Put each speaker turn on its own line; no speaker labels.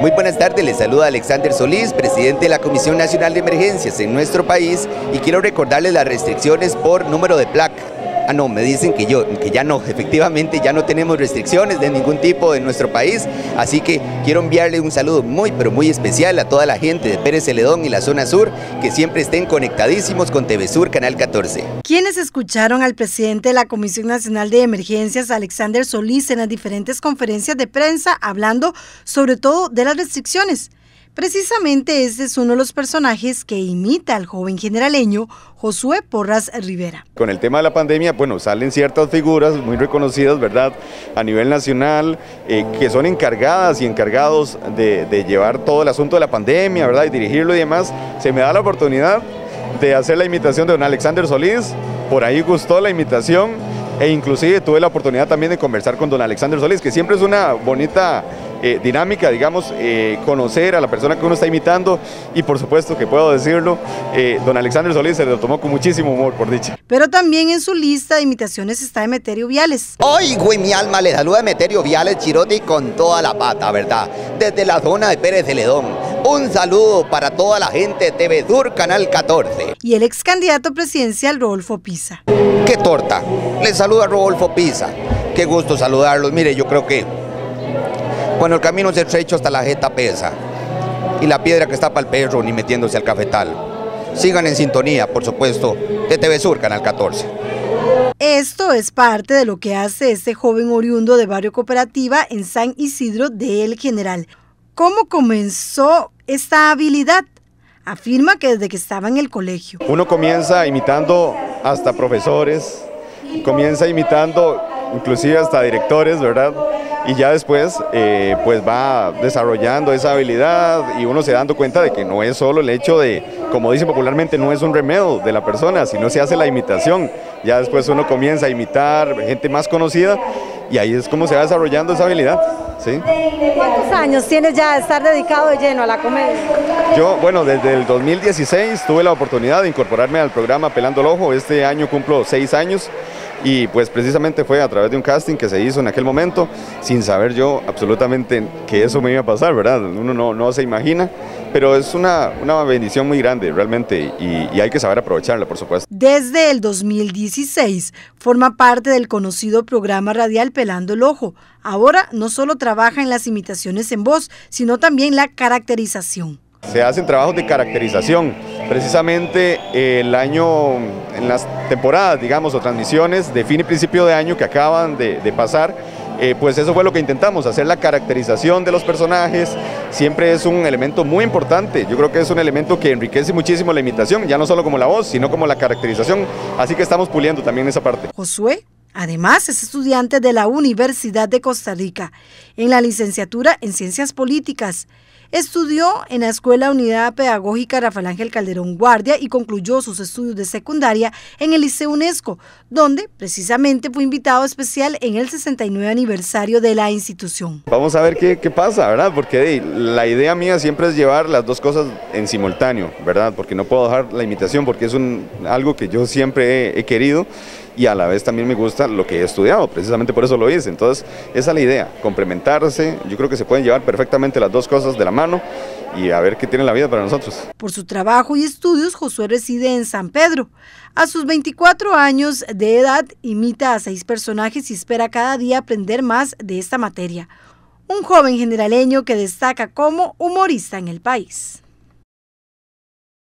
Muy buenas tardes, les saluda Alexander Solís, presidente de la Comisión Nacional de Emergencias en nuestro país y quiero recordarles las restricciones por número de placa. Ah, no, me dicen que yo, que ya no, efectivamente ya no tenemos restricciones de ningún tipo en nuestro país, así que quiero enviarle un saludo muy, pero muy especial a toda la gente de Pérez Celedón y la zona sur, que siempre estén conectadísimos con TV Sur Canal 14.
Quienes escucharon al presidente de la Comisión Nacional de Emergencias, Alexander Solís, en las diferentes conferencias de prensa, hablando sobre todo de las restricciones. Precisamente ese es uno de los personajes que imita al joven generaleño Josué Porras Rivera.
Con el tema de la pandemia, bueno, salen ciertas figuras muy reconocidas, ¿verdad?, a nivel nacional, eh, que son encargadas y encargados de, de llevar todo el asunto de la pandemia, ¿verdad?, y dirigirlo y demás. Se me da la oportunidad de hacer la imitación de don Alexander Solís, por ahí gustó la imitación e inclusive tuve la oportunidad también de conversar con don Alexander Solís, que siempre es una bonita eh, dinámica, digamos, eh, conocer a la persona que uno está imitando y por supuesto que puedo decirlo, eh, don Alexander Solís se lo tomó con muchísimo humor, por dicha.
Pero también en su lista de imitaciones está Emeterio Viales.
Hoy, güey, mi alma le saluda Emeterio Viales Chirotti con toda la pata, ¿verdad? Desde la zona de Pérez Celedón. Un saludo para toda la gente de TV Sur Canal 14.
Y el ex candidato presidencial Rodolfo Pisa.
¡Qué torta! Les saluda Rodolfo Pisa. Qué gusto saludarlos. Mire, yo creo que bueno, el camino es estrecho hasta la jeta pesa. Y la piedra que está para el perro ni metiéndose al cafetal. Sigan en sintonía, por supuesto, de TV Sur, Canal 14.
Esto es parte de lo que hace este joven oriundo de Barrio Cooperativa en San Isidro de El General. ¿Cómo comenzó esta habilidad? Afirma que desde que estaba en el colegio.
Uno comienza imitando hasta profesores, comienza imitando inclusive hasta directores, ¿verdad? Y ya después eh, pues va desarrollando esa habilidad y uno se dando cuenta de que no es solo el hecho de, como dice popularmente, no es un remedio de la persona, sino se hace la imitación. Ya después uno comienza a imitar gente más conocida y ahí es como se va desarrollando esa habilidad. ¿sí?
¿Cuántos años tienes ya de estar dedicado de lleno a la comedia?
Yo, bueno, desde el 2016 tuve la oportunidad de incorporarme al programa Pelando el Ojo, este año cumplo seis años y pues precisamente fue a través de un casting que se hizo en aquel momento, sin saber yo absolutamente que eso me iba a pasar, ¿verdad? Uno no, no se imagina, pero es una, una bendición muy grande realmente y, y, hay que saber aprovecharla, por supuesto.
Desde el 2016 forma parte del conocido programa radial Pelando el Ojo. Ahora no solo trabaja en las imitaciones en voz, sino también la caracterización.
Se hacen trabajos de caracterización. Precisamente el año, en las temporadas, digamos, o transmisiones de fin y principio de año que acaban de, de pasar, eh, pues eso fue lo que intentamos, hacer la caracterización de los personajes, siempre es un elemento muy importante, yo creo que es un elemento que enriquece muchísimo la imitación, ya no solo como la voz, sino como la caracterización, así que estamos puliendo también esa parte.
Josué Además, es estudiante de la Universidad de Costa Rica en la licenciatura en Ciencias Políticas. Estudió en la Escuela Unidad Pedagógica Rafael Ángel Calderón Guardia y concluyó sus estudios de secundaria en el Liceo UNESCO, donde precisamente fue invitado especial en el 69 aniversario de la institución.
Vamos a ver qué, pasa, ¿verdad? Porque la idea mía siempre es llevar las dos cosas en simultáneo, ¿verdad? Porque no puedo dejar la imitación porque es algo que yo siempre he querido y a la vez también me gusta lo que he estudiado, precisamente por eso lo hice. Entonces, esa es la idea, complementarse, yo creo que se pueden llevar perfectamente las dos cosas de la mano y a ver qué tiene la vida para nosotros.
Por su trabajo y estudios, Josué reside en San Pedro. A sus 24 años de edad, imita a seis personajes y espera cada día aprender más de esta materia. Un joven generaleño que destaca como humorista en el país.